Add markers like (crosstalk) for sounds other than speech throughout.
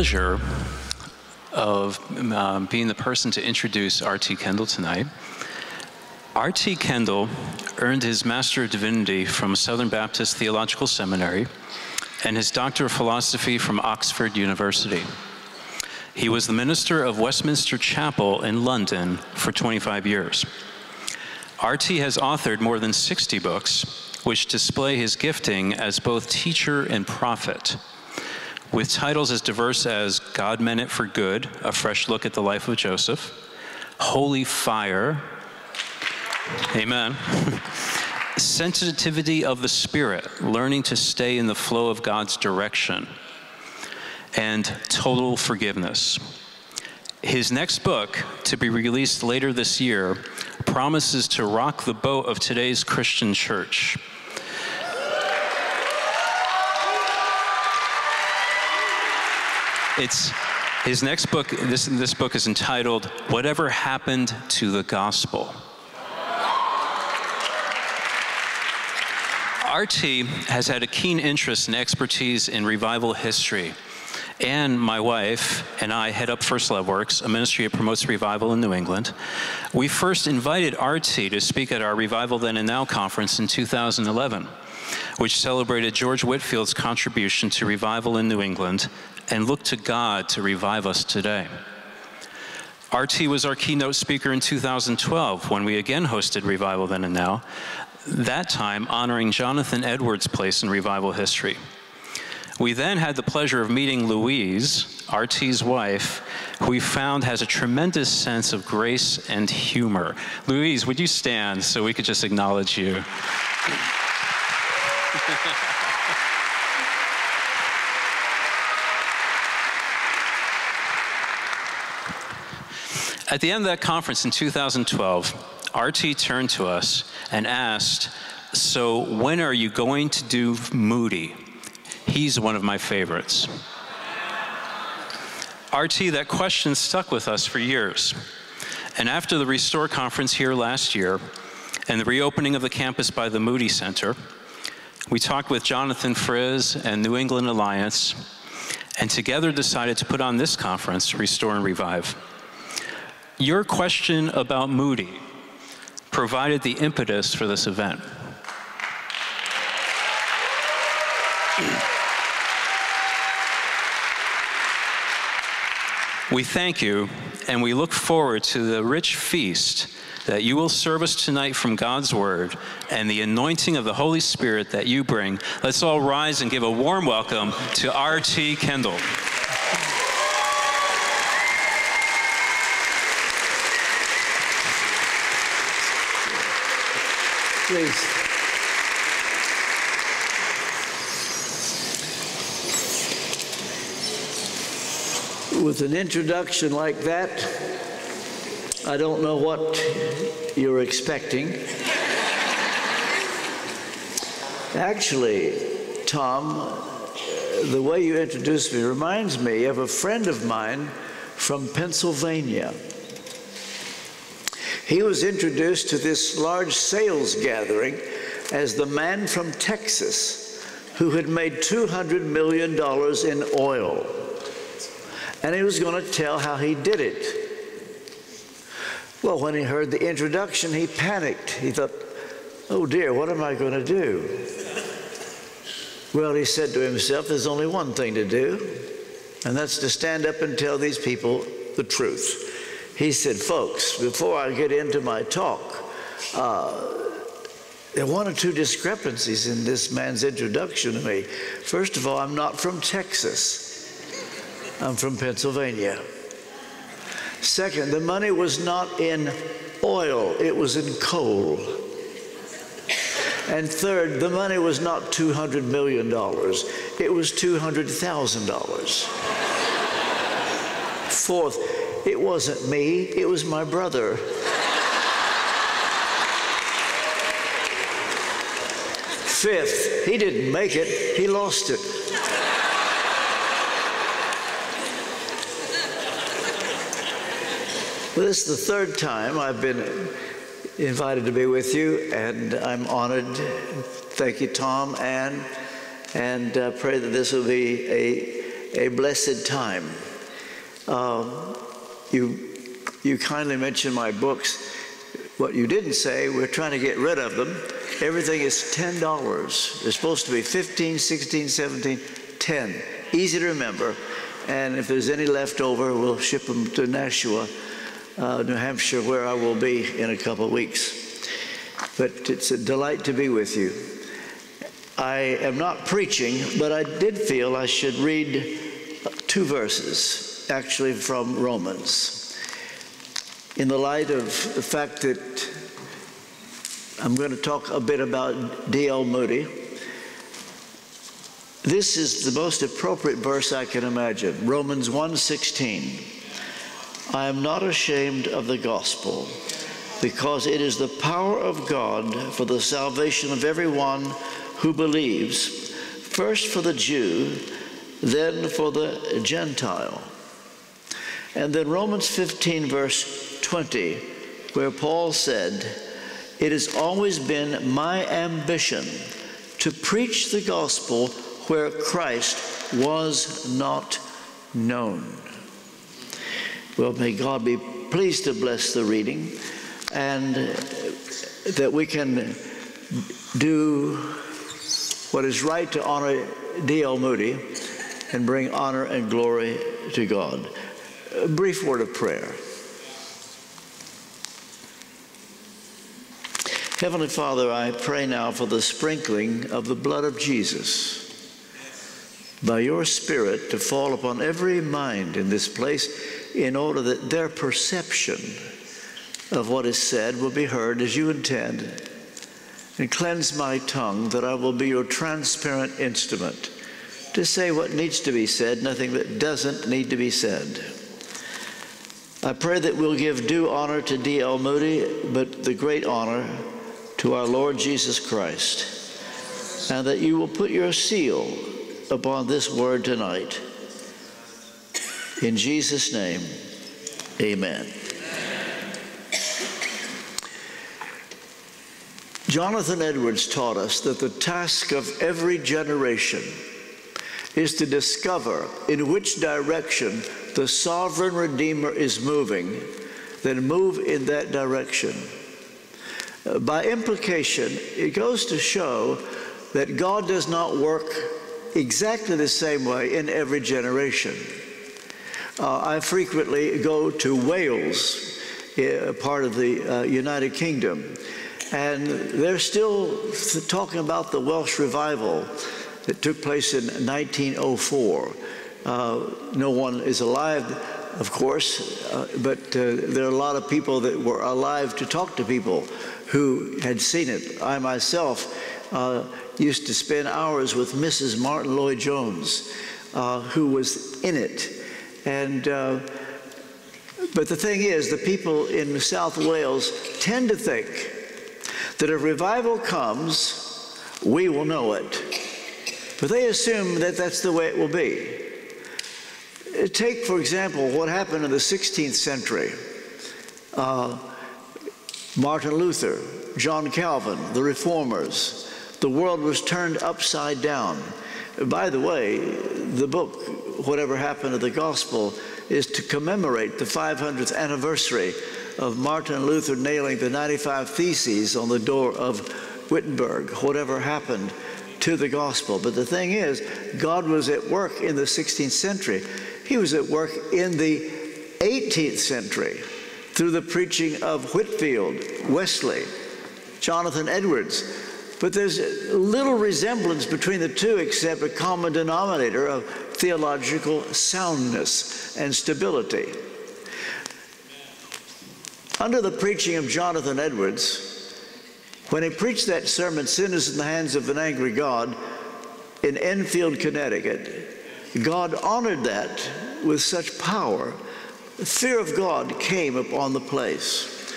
pleasure of um, being the person to introduce R.T. Kendall tonight. R.T. Kendall earned his Master of Divinity from Southern Baptist Theological Seminary and his Doctor of Philosophy from Oxford University. He was the minister of Westminster Chapel in London for 25 years. R.T. has authored more than 60 books, which display his gifting as both teacher and prophet with titles as diverse as God Meant It for Good, a fresh look at the life of Joseph, Holy Fire, Amen. (laughs) Sensitivity of the Spirit, learning to stay in the flow of God's direction, and total forgiveness. His next book, to be released later this year, promises to rock the boat of today's Christian church. It's his next book. This, this book is entitled Whatever Happened to the Gospel. RT has had a keen interest and expertise in revival history. And my wife and I head up First Love Works, a ministry that promotes revival in New England. We first invited RT to speak at our Revival Then and Now conference in 2011, which celebrated George Whitefield's contribution to revival in New England and look to God to revive us today. RT was our keynote speaker in 2012 when we again hosted Revival Then and Now, that time honoring Jonathan Edwards' place in revival history. We then had the pleasure of meeting Louise, RT's wife, who we found has a tremendous sense of grace and humor. Louise, would you stand so we could just acknowledge you? (laughs) At the end of that conference in 2012, RT turned to us and asked, So, when are you going to do Moody? He's one of my favorites. RT, that question stuck with us for years. And after the Restore conference here last year and the reopening of the campus by the Moody Center, we talked with Jonathan Frizz and New England Alliance and together decided to put on this conference, Restore and Revive. Your question about Moody provided the impetus for this event. We thank you and we look forward to the rich feast that you will serve us tonight from God's Word and the anointing of the Holy Spirit that you bring. Let's all rise and give a warm welcome to R.T. Kendall. Please. With an introduction like that, I don't know what you're expecting. Actually, Tom, the way you introduced me reminds me of a friend of mine from Pennsylvania. He was introduced to this large sales gathering as the man from Texas who had made $200 million in oil. And he was going to tell how he did it. Well, when he heard the introduction, he panicked. He thought, oh dear, what am I going to do? Well, he said to himself, there's only one thing to do, and that's to stand up and tell these people the truth he said, folks, before I get into my talk, uh, there are one or two discrepancies in this man's introduction to me. First of all, I'm not from Texas. I'm from Pennsylvania. Second, the money was not in oil, it was in coal. And third, the money was not $200 million, it was $200,000. Fourth, it wasn't me, it was my brother. Fifth, he didn't make it, he lost it. Well, this is the third time I've been invited to be with you, and I'm honored. Thank you, Tom, Ann, and uh, pray that this will be a a blessed time. Um, you, you kindly mentioned my books. What you didn't say, we're trying to get rid of them. Everything is $10. It's supposed to be 15, 16, 17, 10. Easy to remember. And if there's any left over, we'll ship them to Nashua, uh, New Hampshire, where I will be in a couple of weeks. But it's a delight to be with you. I am not preaching, but I did feel I should read two verses, actually from Romans. In the light of the fact that I'm going to talk a bit about D.L. Moody. This is the most appropriate verse I can imagine. Romans 1:16. I am not ashamed of the gospel because it is the power of God for the salvation of everyone who believes, first for the Jew, then for the Gentile. And then Romans 15, verse 20, where Paul said, It has always been my ambition to preach the gospel where Christ was not known. Well, may God be pleased to bless the reading and that we can do what is right to honor D.L. Moody and bring honor and glory to God. A brief word of prayer. Heavenly Father, I pray now for the sprinkling of the blood of Jesus by your Spirit to fall upon every mind in this place in order that their perception of what is said will be heard as you intend. And cleanse my tongue that I will be your transparent instrument to say what needs to be said, nothing that doesn't need to be said. I pray that we'll give due honor to D.L. Moody, but the great honor to our Lord Jesus Christ, and that you will put your seal upon this word tonight. In Jesus' name, amen. Jonathan Edwards taught us that the task of every generation is to discover in which direction the sovereign Redeemer is moving, then move in that direction. Uh, by implication, it goes to show that God does not work exactly the same way in every generation. Uh, I frequently go to Wales, uh, part of the uh, United Kingdom, and they're still talking about the Welsh revival that took place in 1904. Uh, no one is alive, of course, uh, but uh, there are a lot of people that were alive to talk to people who had seen it. I myself used to spend hours with Mrs. Martyn Lloyd-Jones, uh, who was in it. And, but the thing is, the people in South Wales tend to think that if revival comes, we will know it. But they assume that that's the way it will be. Take, for example, what happened in the 16th century. Uh, Martin Luther, John Calvin, the reformers, the world was turned upside down. By the way, the book, Whatever Happened to the Gospel, is to commemorate the 500th anniversary of Martin Luther nailing the 95 Theses on the door of Wittenberg. Whatever happened to the gospel. But the thing is, God was at work in the 16th century. He was at work in the 18th century through the preaching of Whitefield, Wesley, Jonathan Edwards, but there's little resemblance between the two except a common denominator of theological soundness and stability. Under the preaching of Jonathan Edwards, when he preached that sermon, Sinners in the Hands of an Angry God, in Enfield, Connecticut, God honored that with such power. The fear of God came upon the place.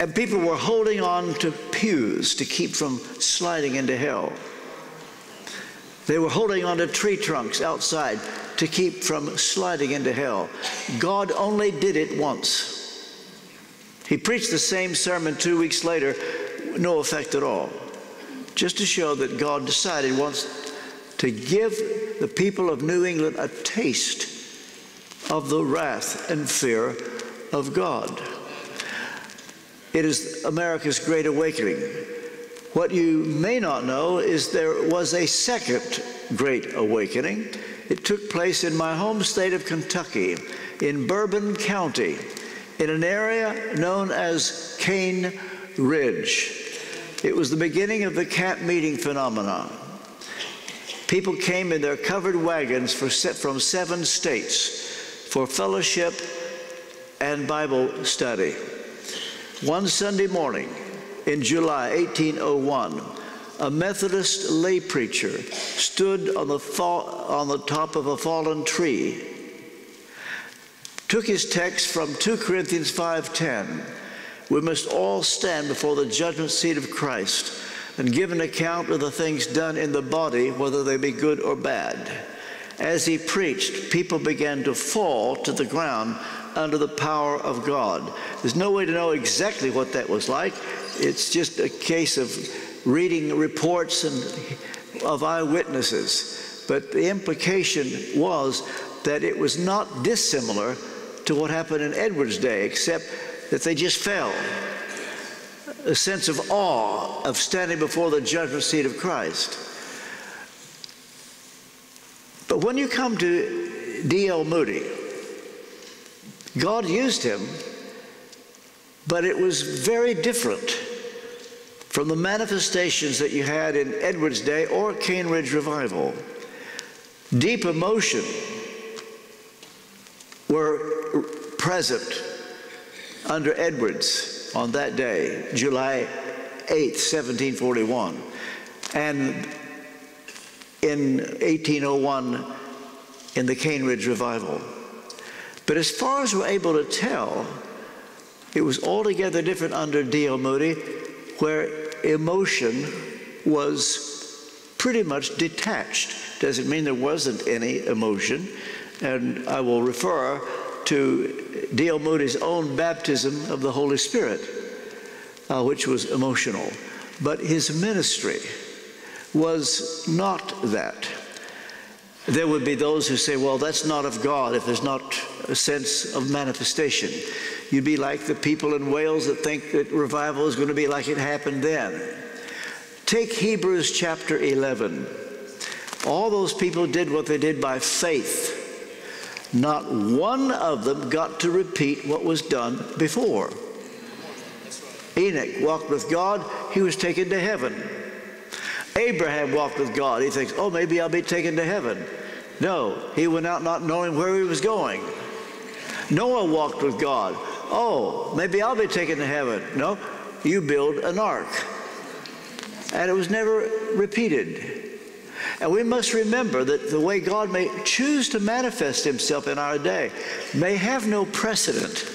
And people were holding on to pews to keep from sliding into hell. They were holding on to tree trunks outside to keep from sliding into hell. God only did it once. He preached the same sermon two weeks later, no effect at all. Just to show that God decided once to give the people of New England a taste of the wrath and fear of God. It is America's great awakening. What you may not know is there was a second great awakening. It took place in my home state of Kentucky, in Bourbon County, in an area known as Cane Ridge. It was the beginning of the camp meeting phenomenon. People came in their covered wagons from seven states for fellowship and Bible study. One Sunday morning in July 1801, a Methodist lay preacher stood on the, on the top of a fallen tree, took his text from 2 Corinthians 5:10. We must all stand before the judgment seat of Christ and give an account of the things done in the body, whether they be good or bad. As he preached, people began to fall to the ground under the power of God. There's no way to know exactly what that was like. It's just a case of reading reports and of eyewitnesses. But the implication was that it was not dissimilar to what happened in Edwards' day, except that they just fell. A sense of awe of standing before the judgment seat of Christ. But when you come to D.L. Moody, God used him, but it was very different from the manifestations that you had in Edwards' day or Cane Ridge Revival. Deep emotion were present under Edwards on that day, July 8, 1741. And in 1801 in the Cane Ridge Revival. But as far as we're able to tell, it was altogether different under D.L. Moody, where emotion was pretty much detached. Doesn't mean there wasn't any emotion. And I will refer to D.L. Moody's own baptism of the Holy Spirit, uh, which was emotional. But his ministry was not that. There would be those who say, well, that's not of God if there's not a sense of manifestation. You'd be like the people in Wales that think that revival is going to be like it happened then. Take Hebrews chapter 11. All those people did what they did by faith. Not one of them got to repeat what was done before. Enoch walked with God, he was taken to heaven. Abraham walked with God. He thinks, oh, maybe I'll be taken to heaven. No, he went out not knowing where he was going. Noah walked with God. Oh, maybe I'll be taken to heaven. No, you build an ark. And it was never repeated. And we must remember that the way God may choose to manifest himself in our day may have no precedent.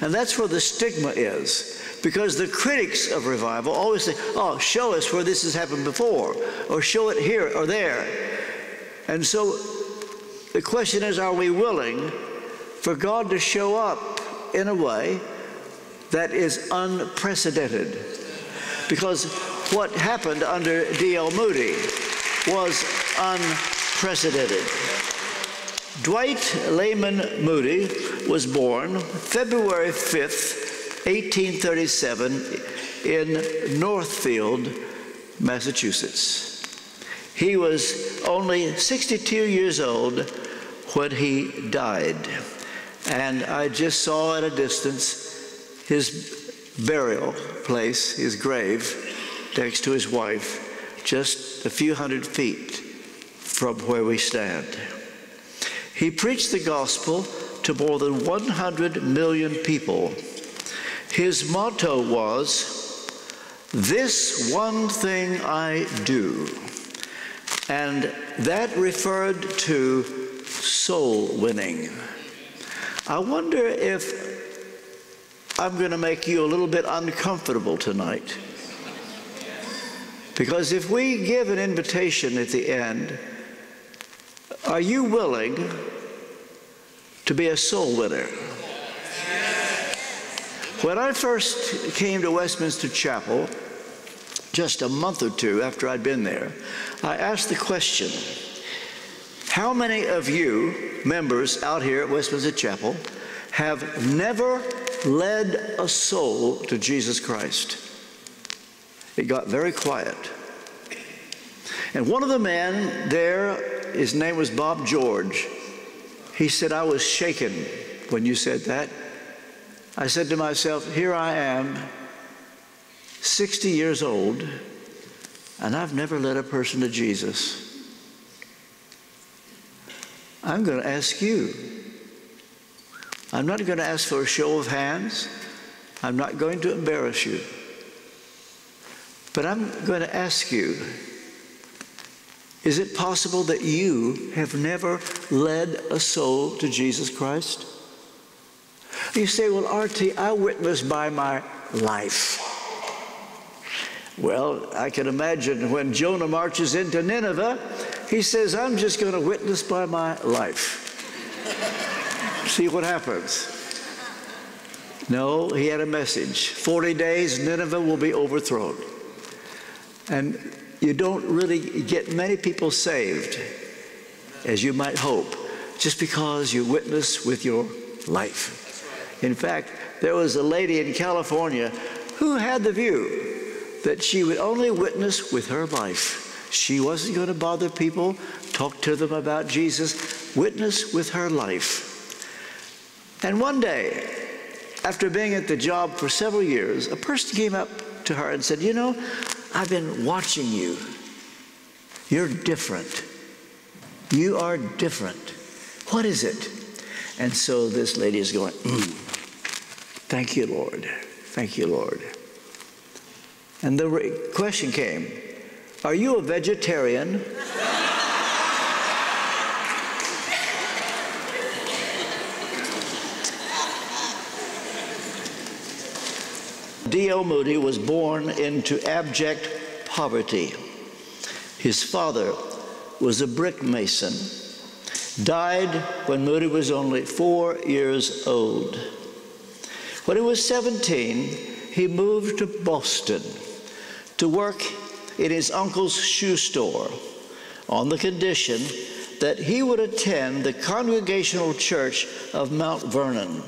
And that's where the stigma is. Because the critics of revival always say, oh, show us where this has happened before, or show it here or there. And so the question is, are we willing for God to show up in a way that is unprecedented. Because what happened under D.L. Moody was unprecedented. Dwight Lyman Moody was born February 5th, 1837, in Northfield, Massachusetts. He was only 62 years old when he died. And I just saw at a distance his burial place, his grave, next to his wife, just a few hundred feet from where we stand. He preached the gospel to more than 100 million people. His motto was, This one thing I do. And that referred to soul winning. I wonder if I'm going to make you a little bit uncomfortable tonight. Because if we give an invitation at the end, are you willing to be a soul winner? When I first came to Westminster Chapel just a month or two after I'd been there, I asked the question How many of you members out here at Westminster Chapel have never led a soul to Jesus Christ? It got very quiet. And one of the men there, his name was Bob George, he said, I was shaken when you said that. I said to myself, Here I am, 60 years old, and I've never led a person to Jesus. I'm going to ask you. I'm not going to ask for a show of hands. I'm not going to embarrass you. But I'm going to ask you is it possible that you have never led a soul to Jesus Christ? You say, Well, R.T., I witness by my life. Well, I can imagine when Jonah marches into Nineveh, he says, I'm just going to witness by my life. (laughs) See what happens. No, he had a message 40 days, Nineveh will be overthrown. And you don't really get many people saved as you might hope just because you witness with your life. In fact, there was a lady in California who had the view that she would only witness with her life. She wasn't going to bother people, talk to them about Jesus, witness with her life. And one day, after being at the job for several years, a person came up to her and said, You know, I've been watching you. You're different. You are different. What is it? And so this lady is going, mm, Thank you, Lord. Thank you, Lord. And the question came Are you a vegetarian? D.L. Moody was born into abject poverty. His father was a brick mason, died when Moody was only four years old. When he was 17, he moved to Boston to work in his uncle's shoe store on the condition that he would attend the Congregational Church of Mount Vernon.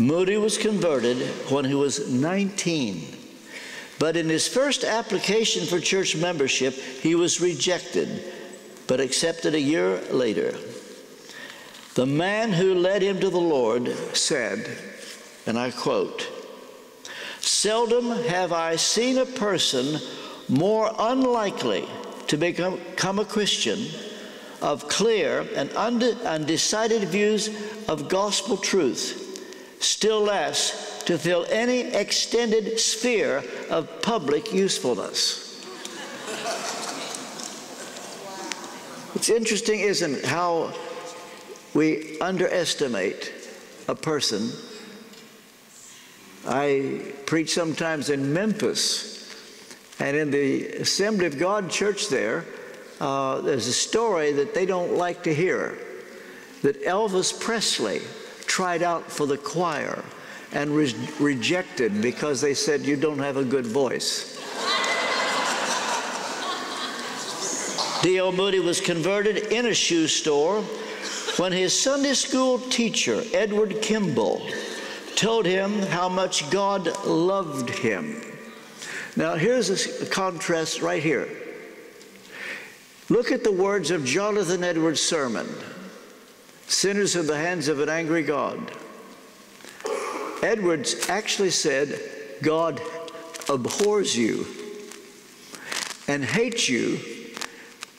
Moody was converted when he was 19. But in his first application for church membership, he was rejected, but accepted a year later. The man who led him to the Lord said, and I quote, Seldom have I seen a person more unlikely to become a Christian of clear and undecided views of gospel truth still less to fill any extended sphere of public usefulness. It's interesting, isn't it, how we underestimate a person. I preach sometimes in Memphis, and in the Assembly of God church there, uh, there's a story that they don't like to hear that Elvis Presley tried out for the choir and was rejected because they said, You don't have a good voice. D.L. Moody was converted in a shoe store when his Sunday school teacher, Edward Kimball, told him how much God loved him. Now, here's a contrast right here. Look at the words of Jonathan Edwards' sermon sinners in the hands of an angry God. Edwards actually said, God abhors you and hates you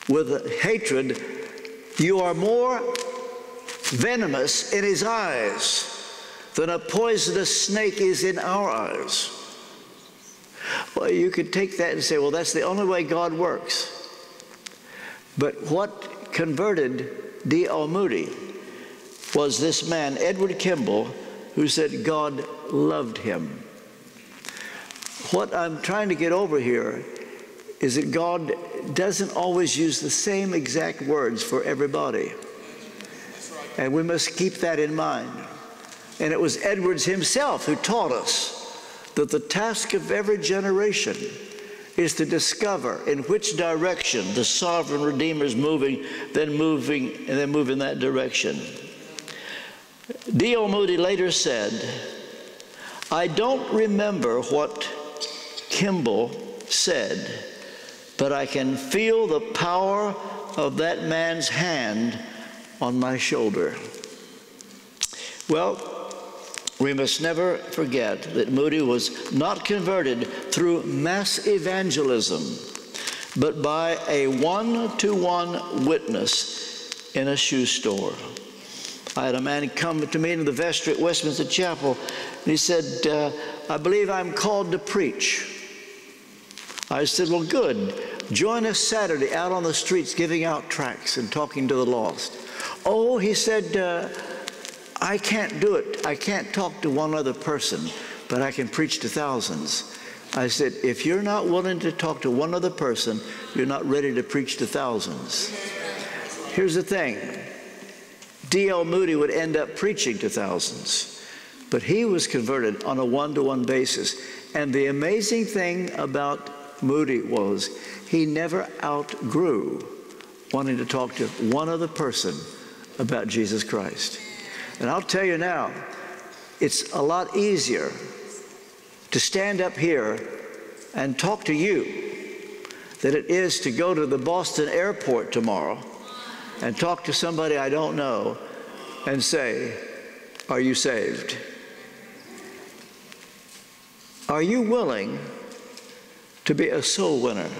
with hatred. You are more venomous in his eyes than a poisonous snake is in our eyes. Well, you could take that and say, well, that's the only way God works. But what converted D.L. Moody was this man, Edward Kimball, who said God loved him. What I'm trying to get over here is that God doesn't always use the same exact words for everybody. And we must keep that in mind. And it was Edwards himself who taught us that the task of every generation is to discover in which direction the sovereign Redeemer is moving, then moving, and then move in that direction. D.L. Moody later said, I don't remember what Kimball said, but I can feel the power of that man's hand on my shoulder. Well, we must never forget that Moody was not converted through mass evangelism, but by a one to one witness in a shoe store. I had a man come to me in the vestry at Westminster Chapel, and he said, uh, I believe I'm called to preach. I said, Well, good. Join us Saturday out on the streets giving out tracts and talking to the lost. Oh, he said, uh, I can't do it. I can't talk to one other person, but I can preach to thousands. I said, if you're not willing to talk to one other person, you're not ready to preach to thousands. Here's the thing D.L. Moody would end up preaching to thousands, but he was converted on a one to one basis. And the amazing thing about Moody was he never outgrew wanting to talk to one other person about Jesus Christ. And I'll tell you now, it's a lot easier to stand up here and talk to you than it is to go to the Boston airport tomorrow and talk to somebody I don't know and say, Are you saved? Are you willing to be a soul winner?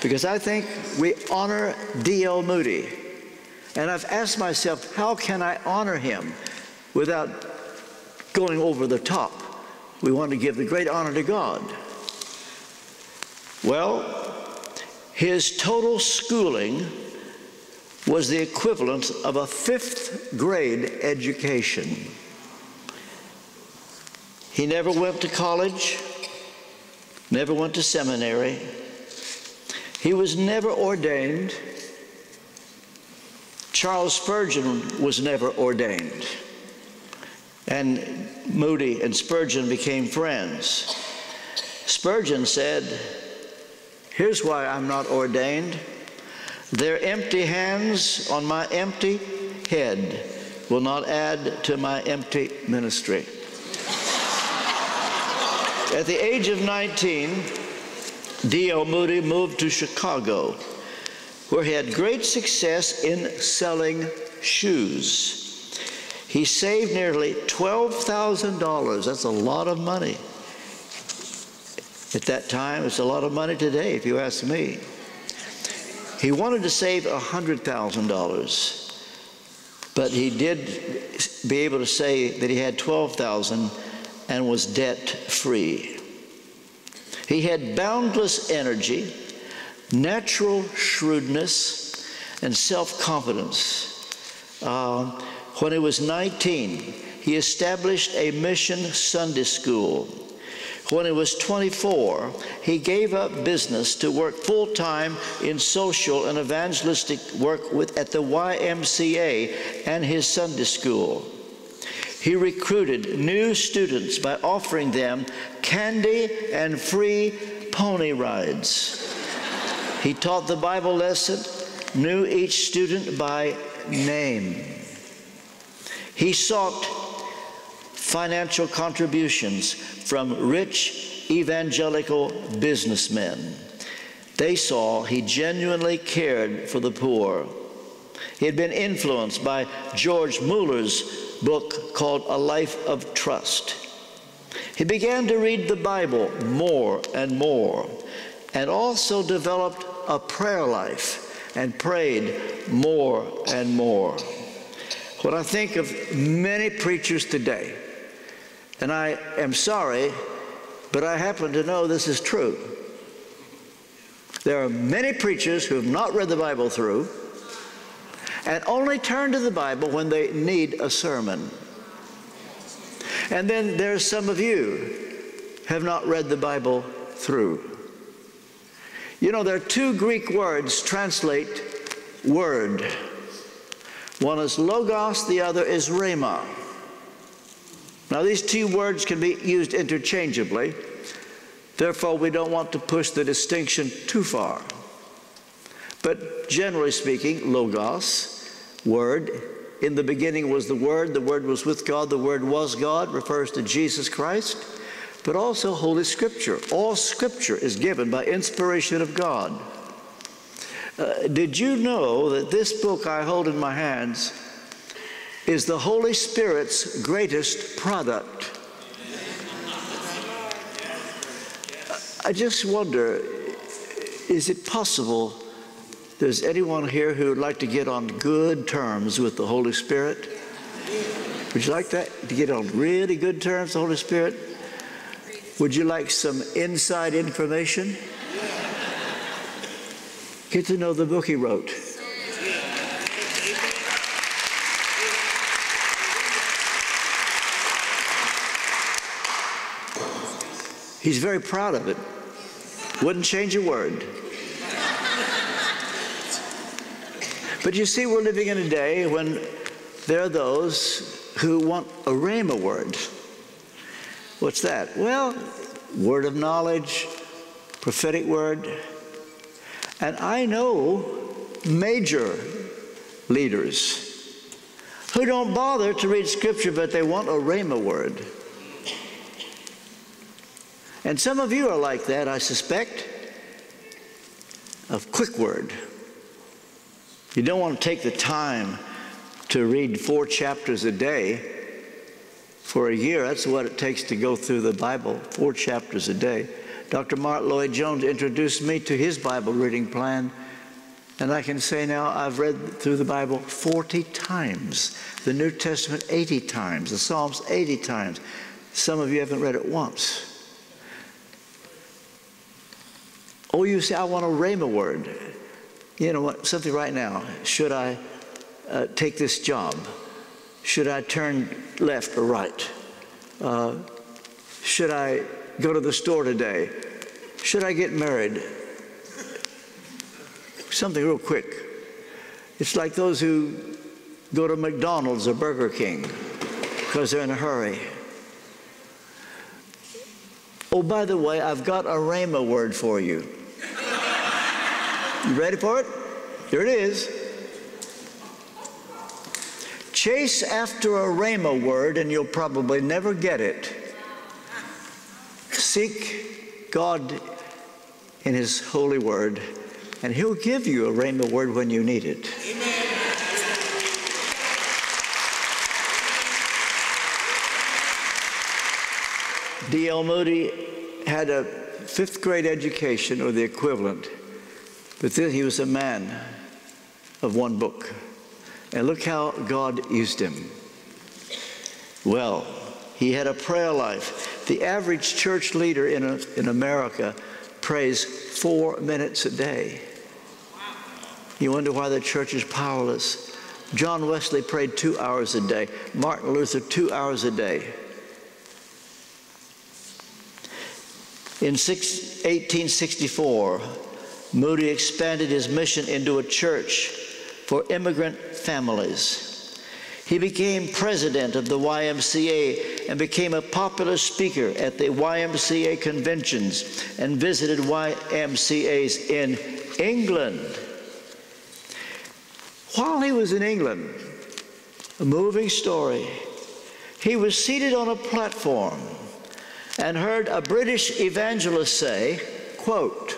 Because I think we honor D.L. Moody and I've asked myself, how can I honor him without going over the top? We want to give the great honor to God. Well, his total schooling was the equivalent of a fifth grade education. He never went to college, never went to seminary. He was never ordained. Charles Spurgeon was never ordained. And Moody and Spurgeon became friends. Spurgeon said, Here's why I'm not ordained. Their empty hands on my empty head will not add to my empty ministry. At the age of 19, D.L. Moody moved to Chicago where he had great success in selling shoes. He saved nearly $12,000. That's a lot of money. At that time, it's a lot of money today, if you ask me. He wanted to save $100,000, but he did be able to say that he had 12,000 and was debt free. He had boundless energy natural shrewdness and self confidence. Uh, when he was 19, he established a mission Sunday school. When he was 24, he gave up business to work full time in social and evangelistic work with, at the YMCA and his Sunday school. He recruited new students by offering them candy and free pony rides. He taught the Bible lesson, knew each student by name. He sought financial contributions from rich evangelical businessmen. They saw he genuinely cared for the poor. He had been influenced by George Muller's book called A Life of Trust. He began to read the Bible more and more and also developed a prayer life and prayed more and more. When I think of many preachers today, and I am sorry, but I happen to know this is true. There are many preachers who have not read the Bible through and only turn to the Bible when they need a sermon. And then there's some of you have not read the Bible through. You know, there are two Greek words translate word. One is logos, the other is rhema. Now, these two words can be used interchangeably, Therefore, we don't want to push the distinction too far. But generally speaking, logos, word, in the beginning was the Word, the Word was with God, the Word was God, refers to Jesus Christ, but also Holy Scripture. All Scripture is given by inspiration of God. Uh, did you know that this book I hold in my hands is the Holy Spirit's greatest product? I just wonder is it possible there's anyone here who would like to get on good terms with the Holy Spirit? Would you like that? To get on really good terms with the Holy Spirit? Would you like some inside information? Get to know the book he wrote. He's very proud of it. Wouldn't change a word. But you see, we're living in a day when there are those who want a rhema word. What's that? Well, word of knowledge, prophetic word. And I know major leaders who don't bother to read scripture, but they want a rhema word. And some of you are like that, I suspect, of quick word. You don't want to take the time to read four chapters a day for a year. That's what it takes to go through the Bible, four chapters a day. Dr. Martyn Lloyd Jones introduced me to his Bible reading plan, and I can say now I've read through the Bible 40 times, the New Testament 80 times, the Psalms 80 times. Some of you haven't read it once. Oh, you say, I want a Rhema word you know what, something right now. Should I uh, take this job? Should I turn left or right? Uh, should I go to the store today? Should I get married? Something real quick. It's like those who go to McDonald's or Burger King because they're in a hurry. Oh, by the way, I've got a Rhema word for you. You ready for it? Here it is. Chase after a Rhema word and you'll probably never get it. Seek God in His holy word, and He'll give you a Rhema word when you need it. Amen. D.L. Moody had a fifth grade education or the equivalent. But then he was a man of one book. And look how God used him. Well, he had a prayer life. The average church leader in, a, in America prays four minutes a day. You wonder why the church is powerless. John Wesley prayed two hours a day. Martin Luther, two hours a day. In six, 1864, Moody expanded his mission into a church for immigrant families. He became president of the YMCA and became a popular speaker at the YMCA conventions and visited YMCAs in England. While he was in England, a moving story, he was seated on a platform and heard a British evangelist say, quote,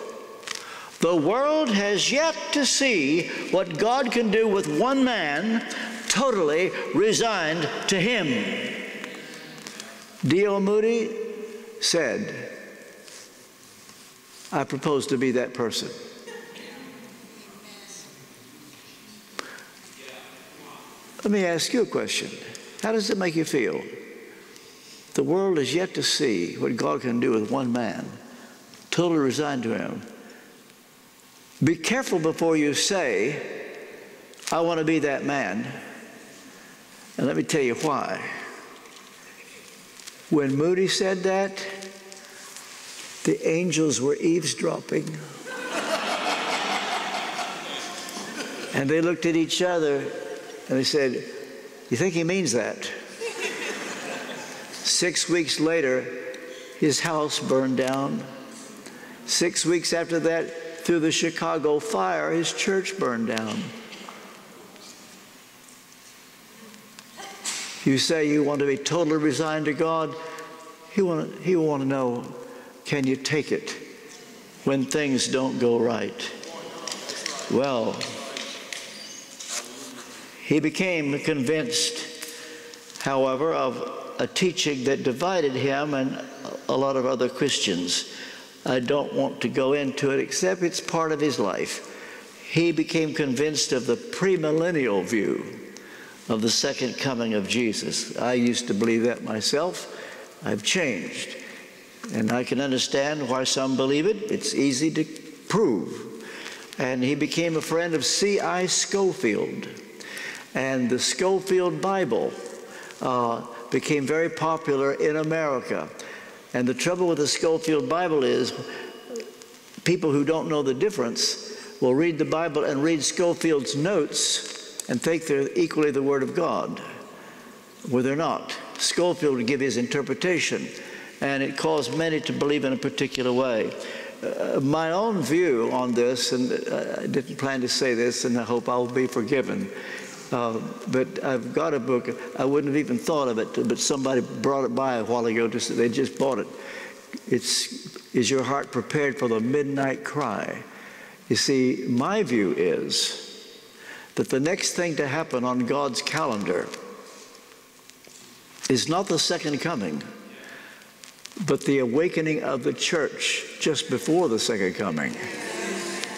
the world has yet to see what God can do with one man totally resigned to Him. D.L. Moody said, I propose to be that person. Let me ask you a question. How does it make you feel? The world is yet to see what God can do with one man, totally resigned to Him. Be careful before you say, I want to be that man. And let me tell you why. When Moody said that, the angels were eavesdropping. (laughs) and they looked at each other and they said, You think he means that? Six weeks later, his house burned down, Six weeks after that, through the Chicago fire, his church burned down. You say you want to be totally resigned to God, he, want, he will want to know can you take it when things don't go right? Well, he became convinced, however, of a teaching that divided him and a lot of other Christians. I don't want to go into it except it's part of his life. He became convinced of the premillennial view of the second coming of Jesus. I used to believe that myself. I've changed. And I can understand why some believe it. It's easy to prove. And he became a friend of C.I. Scofield. And the Scofield Bible uh, became very popular in America. And the trouble with the Scofield Bible is people who don't know the difference will read the Bible and read Scofield's notes and think they're equally the Word of God, where they're not. Scofield would give his interpretation, and it caused many to believe in a particular way. Uh, my own view on this, and uh, I didn't plan to say this, and I hope I'll be forgiven. Uh, but I've got a book. I wouldn't have even thought of it, but somebody brought it by a while ago. Just they just bought it. It's is your heart prepared for the midnight cry? You see, my view is that the next thing to happen on God's calendar is not the second coming, but the awakening of the church just before the second coming.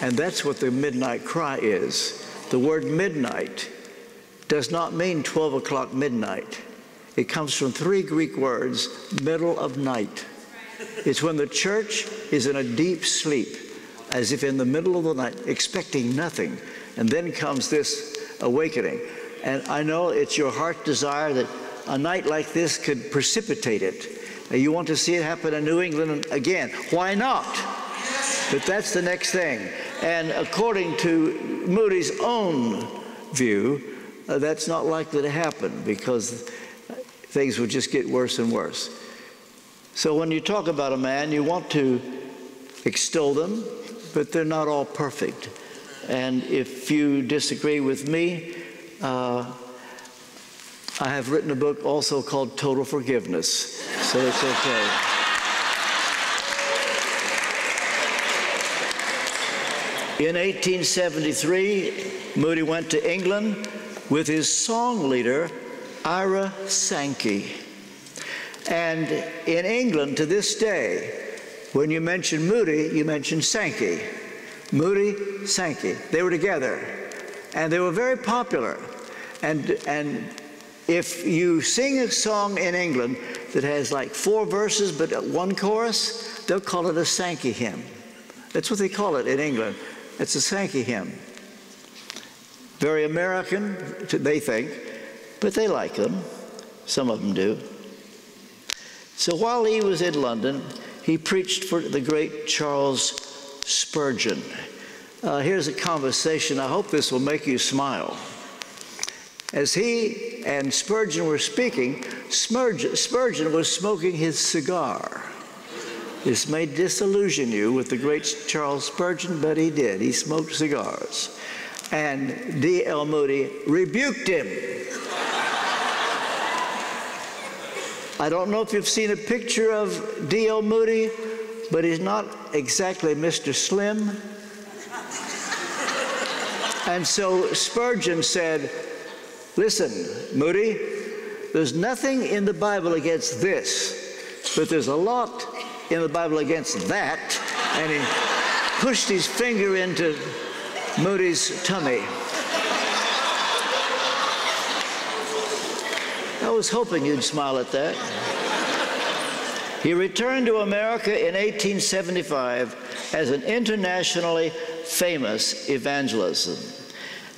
And that's what the midnight cry is. The word midnight does not mean 12 o'clock midnight. It comes from three Greek words, middle of night. It's when the church is in a deep sleep, as if in the middle of the night, expecting nothing. And then comes this awakening. And I know it's your heart's desire that a night like this could precipitate it. You want to see it happen in New England again. Why not? But that's the next thing. And according to Moody's own view, uh, that's not likely to happen because things would just get worse and worse. So when you talk about a man, you want to extol them, but they're not all perfect. And if you disagree with me, uh, I have written a book also called Total Forgiveness, so it's okay. In 1873, Moody went to England with his song leader, Ira Sankey. And in England to this day, when you mention Moody, you mention Sankey. Moody, Sankey. They were together. And they were very popular. And, and if you sing a song in England that has like four verses but one chorus, they'll call it a Sankey hymn. That's what they call it in England. It's a Sankey hymn. Very American, they think, but they like them. Some of them do. So while he was in London, he preached for the great Charles Spurgeon. Uh, here's a conversation. I hope this will make you smile. As he and Spurgeon were speaking, Spurgeon was smoking his cigar. This may disillusion you with the great Charles Spurgeon, but he did. He smoked cigars and D.L. Moody rebuked him. I don't know if you've seen a picture of D.L. Moody, but he's not exactly Mr. Slim. And so Spurgeon said, Listen, Moody, there's nothing in the Bible against this, but there's a lot in the Bible against that. And he pushed his finger into Moody's tummy. I was hoping you'd smile at that. He returned to America in 1875 as an internationally famous evangelist.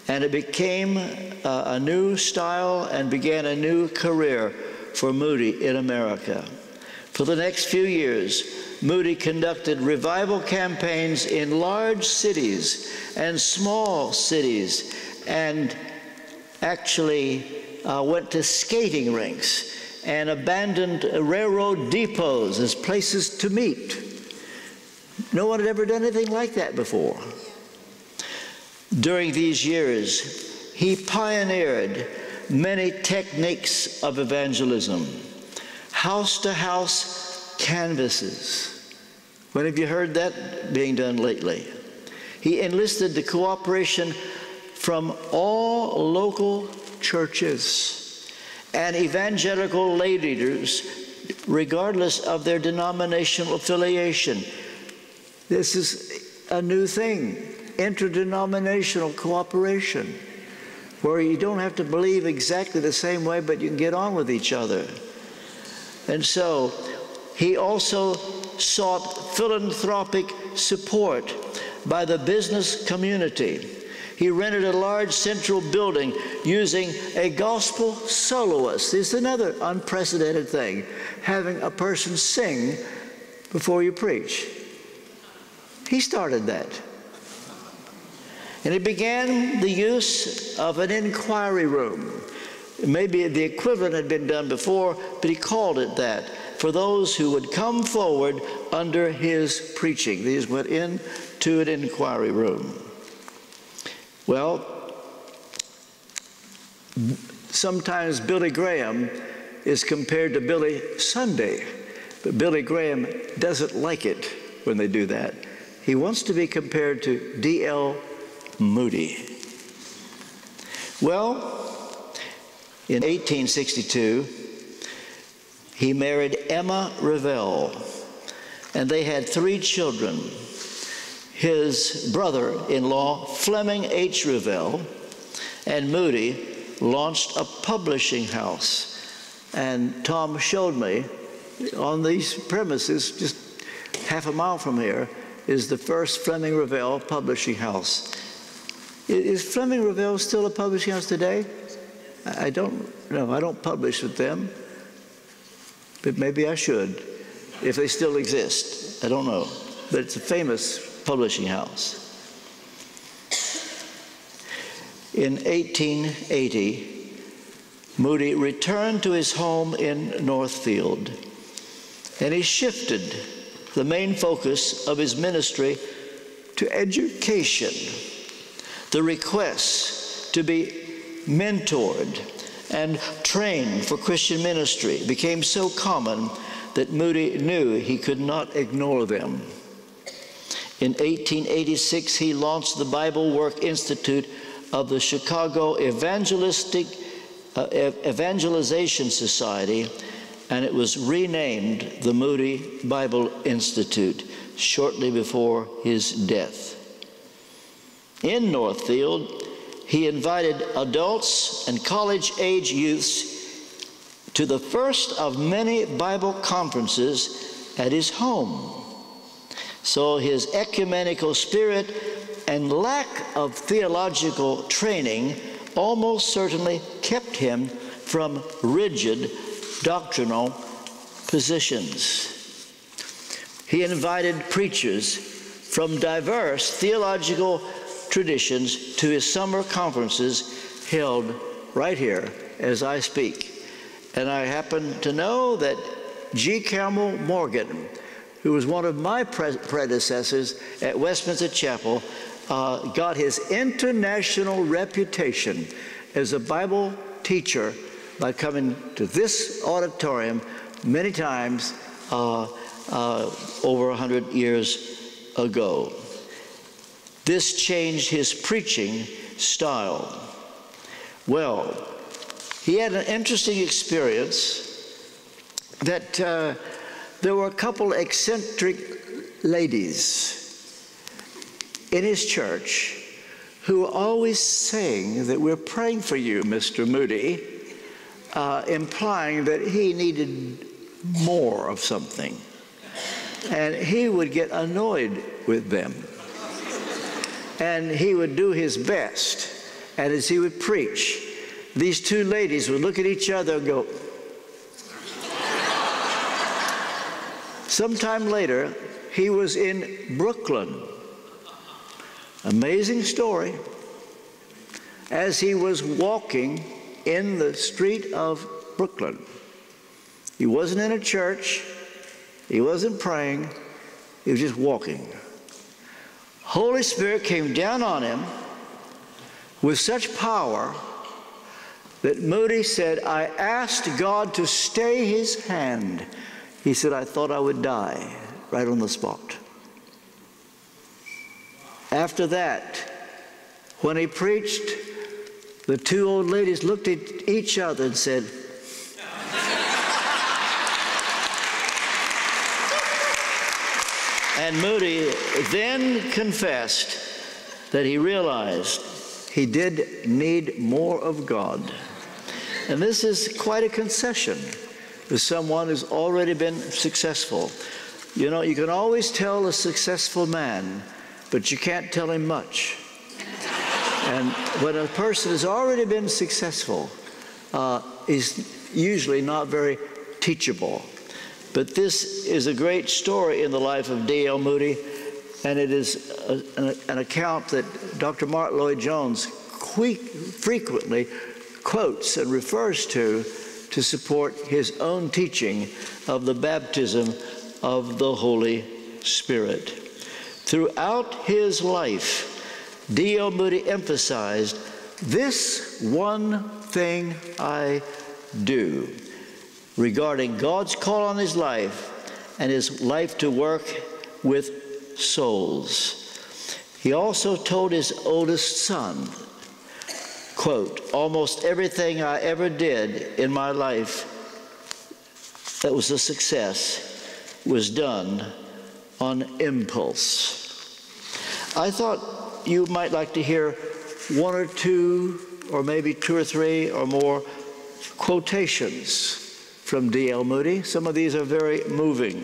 And it became uh, a new style and began a new career for Moody in America. For the next few years, Moody conducted revival campaigns in large cities and small cities and actually uh, went to skating rinks and abandoned railroad depots as places to meet. No one had ever done anything like that before. During these years, he pioneered many techniques of evangelism house to house canvases. When have you heard that being done lately? He enlisted the cooperation from all local churches and evangelical lay leaders, regardless of their denominational affiliation. This is a new thing interdenominational cooperation, where you don't have to believe exactly the same way, but you can get on with each other. And so he also sought philanthropic support by the business community. He rented a large central building using a gospel soloist. This is another unprecedented thing, having a person sing before you preach. He started that. And he began the use of an inquiry room. Maybe the equivalent had been done before, but he called it that for those who would come forward under his preaching. These went into an inquiry room. Well, sometimes Billy Graham is compared to Billy Sunday, but Billy Graham doesn't like it when they do that. He wants to be compared to D.L. Moody. Well, in 1862, he married Emma Revell, and they had three children. His brother in law, Fleming H. Revell, and Moody launched a publishing house. And Tom showed me on these premises, just half a mile from here, is the first Fleming Revell publishing house. Is Fleming Revell still a publishing house today? I don't know. I don't publish with them, but maybe I should if they still exist. I don't know. But it's a famous publishing house. In 1880, Moody returned to his home in Northfield, and he shifted the main focus of his ministry to education the requests to be mentored and trained for Christian ministry became so common that Moody knew he could not ignore them. In 1886, he launched the Bible Work Institute of the Chicago Evangelistic uh, Evangelization Society, and it was renamed the Moody Bible Institute shortly before his death in Northfield, he invited adults and college age youths to the first of many Bible conferences at his home. So his ecumenical spirit and lack of theological training almost certainly kept him from rigid doctrinal positions. He invited preachers from diverse theological traditions to his summer conferences held right here as I speak. And I happen to know that G. Campbell Morgan, who was one of my pre- predecessors at Westminster Chapel, uh, got his international reputation as a Bible teacher by coming to this auditorium many times uh, uh, over a hundred years ago. This changed his preaching style. Well, he had an interesting experience that uh, there were a couple eccentric ladies in his church who were always saying that we're praying for you, Mr. Moody, uh, implying that he needed more of something. And he would get annoyed with them and he would do his best. And as he would preach, these two ladies would look at each other and go, Sometime later, he was in Brooklyn. Amazing story. As he was walking in the street of Brooklyn, he wasn't in a church, he wasn't praying, He was just walking. Holy Spirit came down on him with such power that Moody said, I asked God to stay his hand. He said, I thought I would die right on the spot. After that, when he preached, the two old ladies looked at each other and said, And Moody then confessed that he realized he did need more of God. And this is quite a concession to someone who's already been successful. You know, you can always tell a successful man, but you can't tell him much. and when a person has already been successful, uh, is usually not very teachable. But this is a great story in the life of D.L. Moody, and it is a, an, an, account that Dr. Martyn Lloyd-Jones frequently quotes and refers to to support his own teaching of the baptism of the Holy Spirit. Throughout his life, D.L. Moody emphasized this one thing I do regarding God's call on his life and his life to work with souls. He also told his oldest son, quote, almost everything I ever did in my life that was a success was done on impulse. I thought you might like to hear one or two, or maybe two or three or more quotations from D.L. Moody. Some of these are very moving.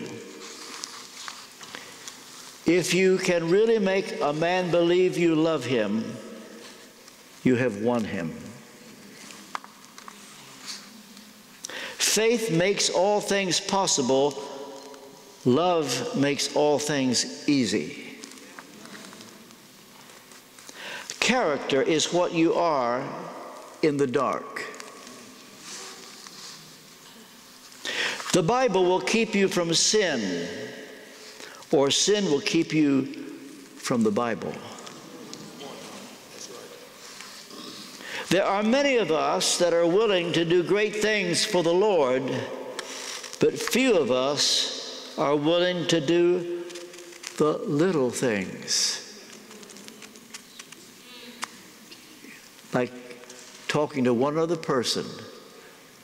If you can really make a man believe you love him, you have won him. Faith makes all things possible. Love makes all things easy. Character is what you are in the dark. The Bible will keep you from sin, or sin will keep you from the Bible. There are many of us that are willing to do great things for the Lord, but few of us are willing to do the little things. Like talking to one other person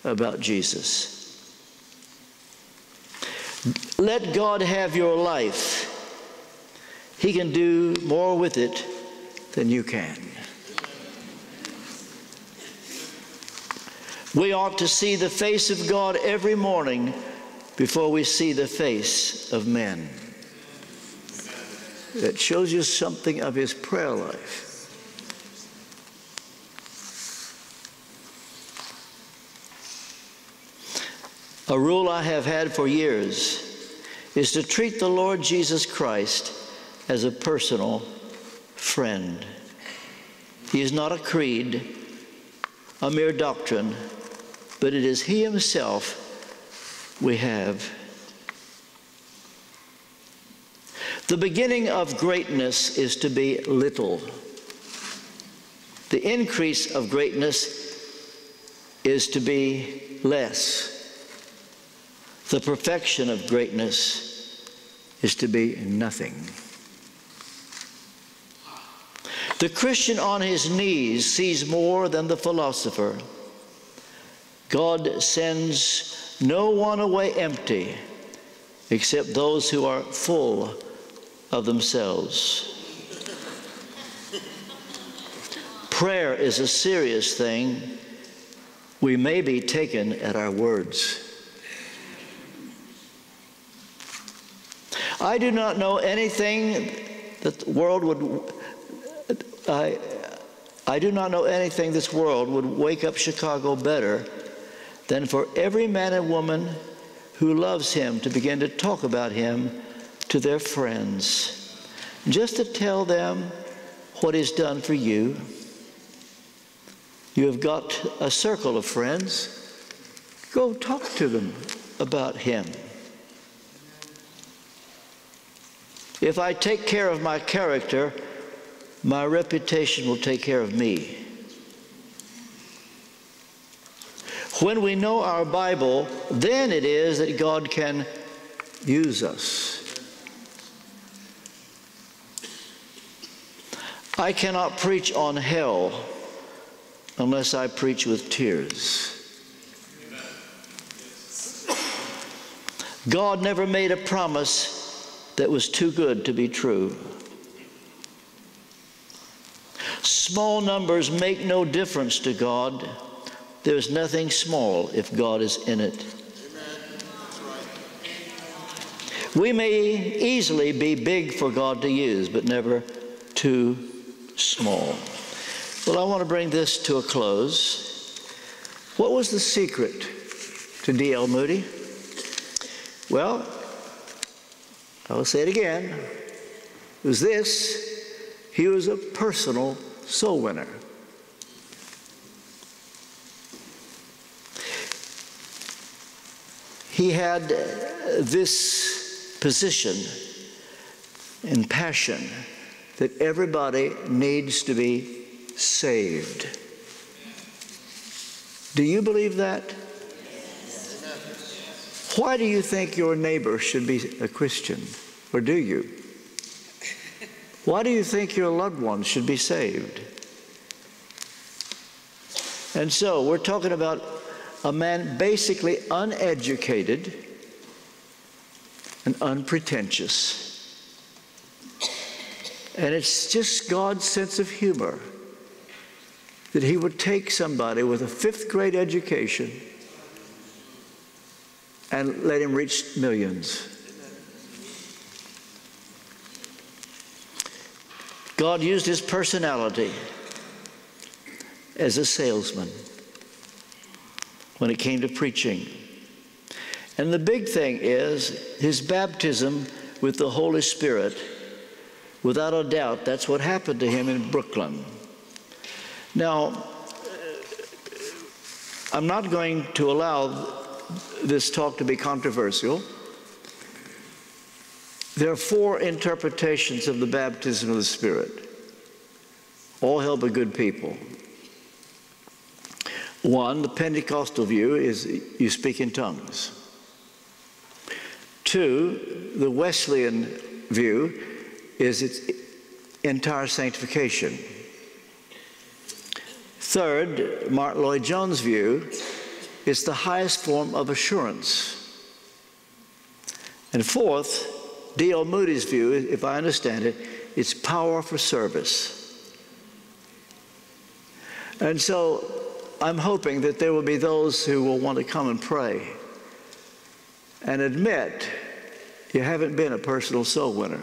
about Jesus. Let God have your life. He can do more with it than you can. We ought to see the face of God every morning before we see the face of men. It shows you something of his prayer life. A rule I have had for years is to treat the Lord Jesus Christ as a personal friend. He is not a creed, a mere doctrine, but it is He Himself we have. The beginning of greatness is to be little. The increase of greatness is to be less. The perfection of greatness is to be nothing. The Christian on his knees sees more than the philosopher. God sends no one away empty except those who are full of themselves. Prayer is a serious thing. We may be taken at our words. I do not know anything that the world would, I, I do not know anything this world would wake up Chicago better than for every man and woman who loves him to begin to talk about him to their friends. Just to tell them what he's done for you. You have got a circle of friends. Go talk to them about him. If I take care of my character, my reputation will take care of me. When we know our Bible, then it is that God can use us. I cannot preach on hell unless I preach with tears. God never made a promise that was too good to be true. Small numbers make no difference to God. There's nothing small if God is in it. We may easily be big for God to use, but never too small. Well, I want to bring this to a close. What was the secret to D.L. Moody? Well, I'll say it again. It was this he was a personal soul winner. He had uh, this position and passion that everybody needs to be saved. Do you believe that? Why do you think your neighbor should be a Christian? Or do you? Why do you think your loved ones should be saved? And so we're talking about a man basically uneducated and unpretentious. And it's just God's sense of humor that He would take somebody with a fifth grade education and let him reach millions. God used his personality as a salesman when it came to preaching. And the big thing is his baptism with the Holy Spirit. Without a doubt, that's what happened to him in Brooklyn. Now, I'm not going to allow this talk to be controversial. There are four interpretations of the baptism of the Spirit. All help a good people. One, the Pentecostal view is you speak in tongues. Two, the Wesleyan view is its entire sanctification. Third, Martyn Lloyd-Jones' view is the highest form of assurance. And fourth, D.L. Moody's view, if I understand it, it's power for service. And so I'm hoping that there will be those who will want to come and pray and admit you haven't been a personal soul winner.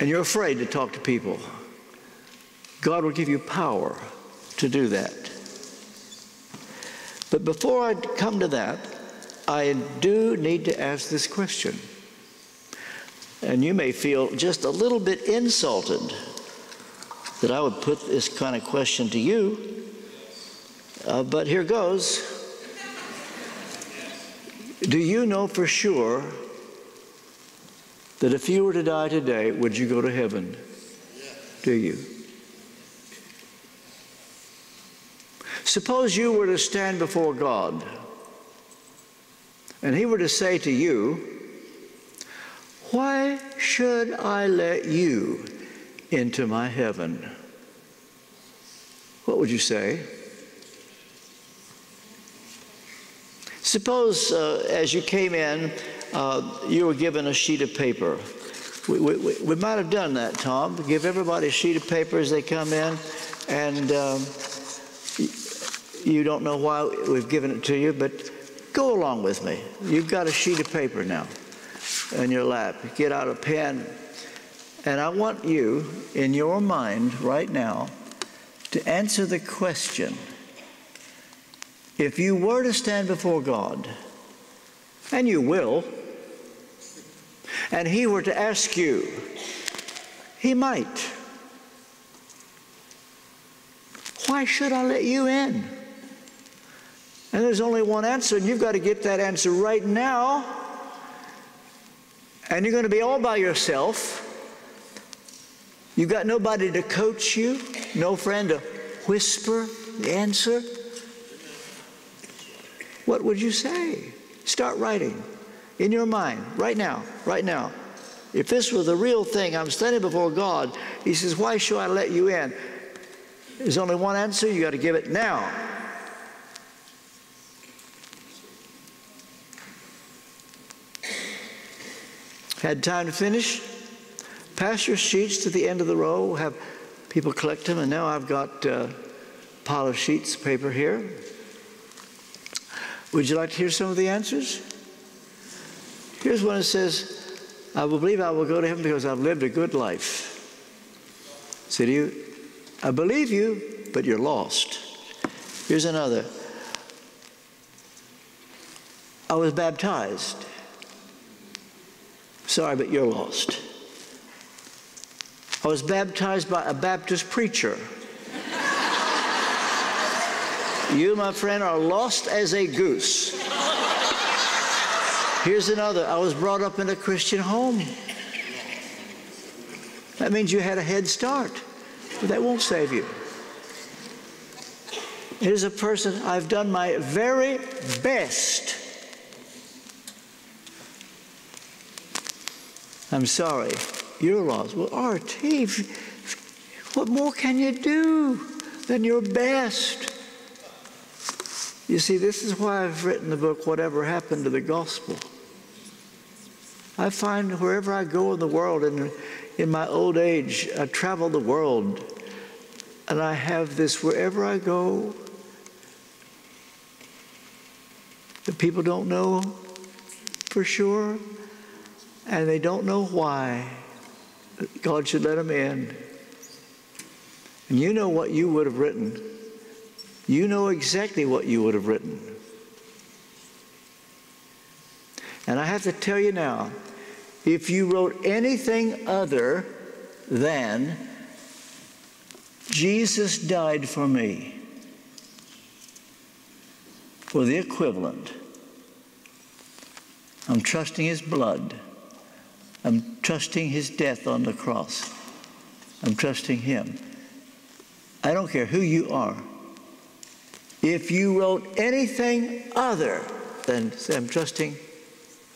And you're afraid to talk to people. God will give you power to do that. But before I come to that, I do need to ask this question. And you may feel just a little bit insulted that I would put this kind of question to you. Uh, but here goes. Do you know for sure that if you were to die today, would you go to heaven? Do you? Suppose you were to stand before God and He were to say to you, Why should I let you into my heaven? What would you say? Suppose uh, as you came in, uh, you were given a sheet of paper. We, we, we, might have done that, Tom. Give everybody a sheet of paper as they come in, and um, you don't know why we've given it to you, but go along with me. You've got a sheet of paper now in your lap. Get out a pen. And I want you, in your mind right now, to answer the question if you were to stand before God, and you will, and He were to ask you, He might, why should I let you in? And there's only one answer, and you've got to get that answer right now. and you're going to be all by yourself. You've got nobody to coach you, no friend to whisper the answer. What would you say? Start writing in your mind right now, right now. If this were the real thing, I'm standing before God. He says, Why should I let you in? There's only one answer. You got to give it now. Had time to finish? Pass your sheets to the end of the row. We'll have people collect them. And now I've got a pile of sheets of paper here. Would you like to hear some of the answers? Here's one that says, I believe I will go to heaven because I've lived a good life. Said you, I believe you, but you're lost. Here's another. I was baptized. Sorry, but you're lost. I was baptized by a Baptist preacher. you, my friend, are lost as a goose. Here's another. I was brought up in a Christian home. That means you had a head start, but that won't save you. Here's a person, I've done my very best. I'm sorry, you're lost. Well, R.T., what more can you do than your best? You see, this is why I've written the book, Whatever Happened to the Gospel. I find wherever I go in the world, and in my old age, I travel the world, and I have this wherever I go. The people don't know for sure, and they don't know why. God should let them in. And you know what you would have written. You know exactly what you would have written. And I have to tell you now, if you wrote anything other than Jesus died for me, or the equivalent, I'm trusting his blood. I'm trusting his death on the cross. I'm trusting him. I don't care who you are. If you wrote anything other than say, I'm trusting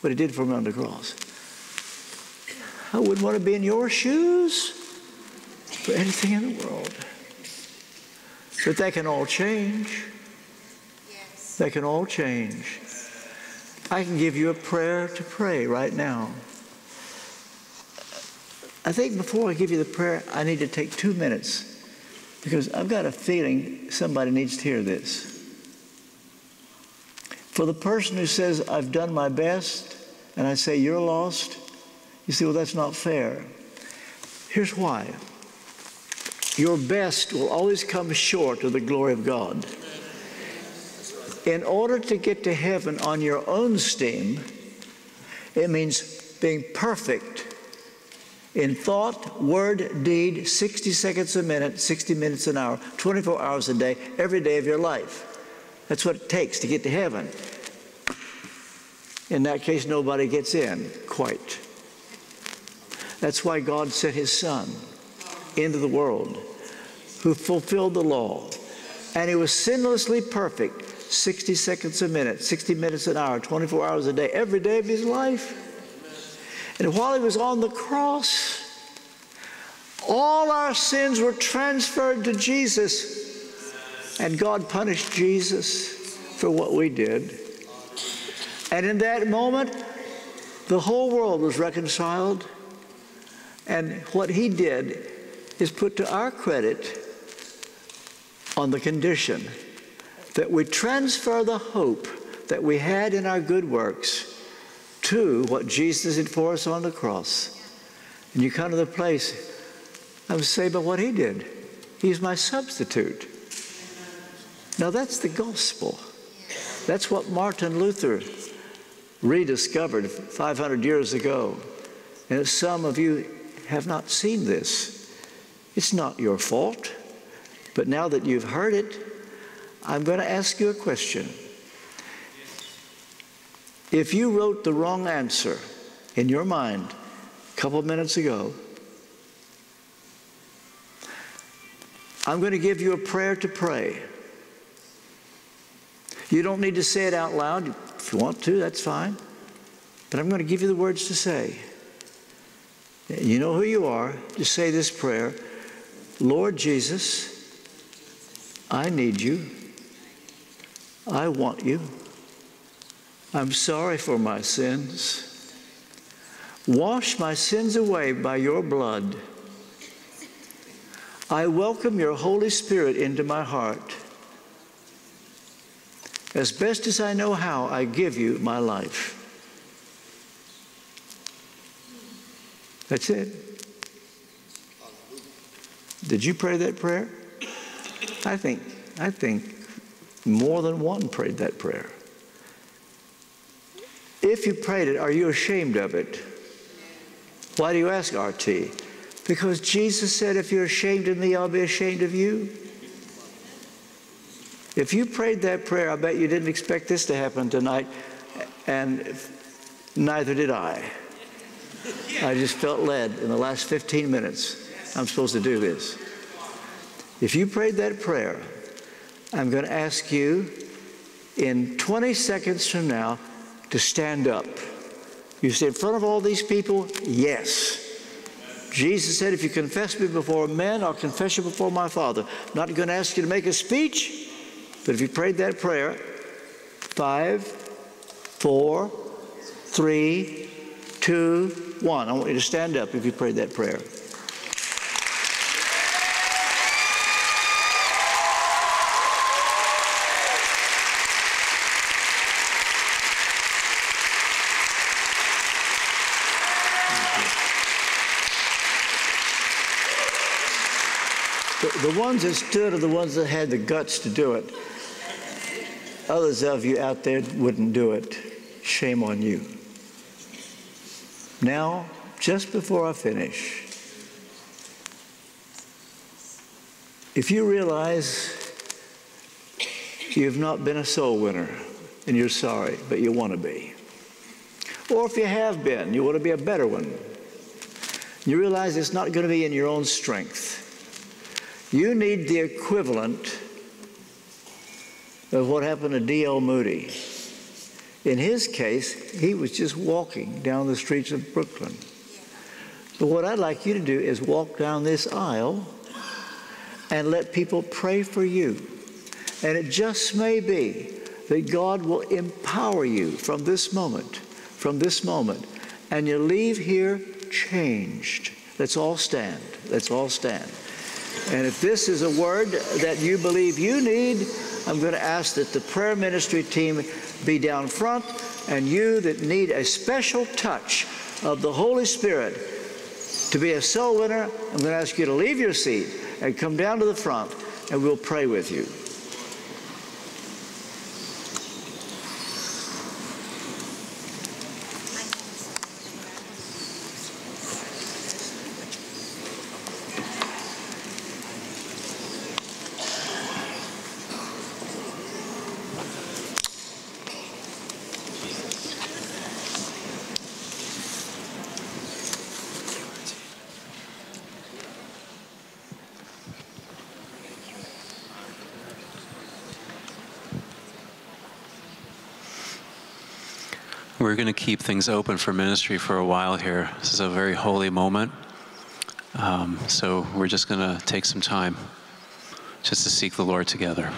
what he did for me on the cross, I wouldn't want to be in your shoes for anything in the world. But that can all change. Yes. That can all change. I can give you a prayer to pray right now. I think before I give you the prayer, I need to take two minutes because I've got a feeling somebody needs to hear this. For the person who says, I've done my best, and I say, You're lost, you say, Well, that's not fair. Here's why your best will always come short of the glory of God. In order to get to heaven on your own steam, it means being perfect in thought, word, deed, 60 seconds a minute, 60 minutes an hour, 24 hours a day, every day of your life. That's what it takes to get to heaven. In that case, nobody gets in quite. That's why God sent his son into the world who fulfilled the law. And he was sinlessly perfect 60 seconds a minute, 60 minutes an hour, 24 hours a day, every day of his life. And while he was on the cross, all our sins were transferred to Jesus. And God punished Jesus for what we did. And in that moment, the whole world was reconciled. And what he did is put to our credit on the condition that we transfer the hope that we had in our good works to what Jesus did for us on the cross. And you come to the place, I'm saved by what he did. He's my substitute. Now that's the gospel. That's what Martin Luther rediscovered 500 years ago. And some of you have not seen this. It's not your fault. But now that you've heard it, I'm going to ask you a question. If you wrote the wrong answer in your mind a couple minutes ago, I'm going to give you a prayer to pray. You don't need to say it out loud. If you want to, that's fine. But I'm going to give you the words to say. You know who you are. Just say this prayer Lord Jesus, I need you. I want you. I'm sorry for my sins. Wash my sins away by your blood. I welcome your Holy Spirit into my heart. As best as I know how, I give you my life. That's it. Did you pray that prayer? I think, I think more than one prayed that prayer. If you prayed it, are you ashamed of it? Why do you ask RT? Because Jesus said, if you're ashamed of me, I'll be ashamed of you. If you prayed that prayer, I bet you didn't expect this to happen tonight, and neither did I. I just felt led in the last 15 minutes. I'm supposed to do this. If you prayed that prayer, I'm going to ask you in 20 seconds from now to stand up. You say, in front of all these people, yes. Jesus said, if you confess me before men, I'll confess you before my Father. Not going to ask you to make a speech, but if you prayed that prayer, five, four, three, two, one. I want you to stand up if you prayed that prayer. The, ones that stood are the ones that had the guts to do it. Others of you out there wouldn't do it. Shame on you. Now, just before I finish, if you realize you've not been a soul winner and you're sorry, but you want to be, or if you have been, you want to be a better one, you realize it's not going to be in your own strength. You need the equivalent of what happened to D.L. Moody. In his case, he was just walking down the streets of Brooklyn. But what I'd like you to do is walk down this aisle and let people pray for you. And it just may be that God will empower you from this moment, from this moment, and you leave here changed. Let's all stand. Let's all stand. And if this is a word that you believe you need, I'm going to ask that the prayer ministry team be down front, and you that need a special touch of the Holy Spirit to be a soul winner, I'm going to ask you to leave your seat and come down to the front, and we'll pray with you. Going to keep things open for ministry for a while here. This is a very holy moment. Um, so we're just going to take some time just to seek the Lord together.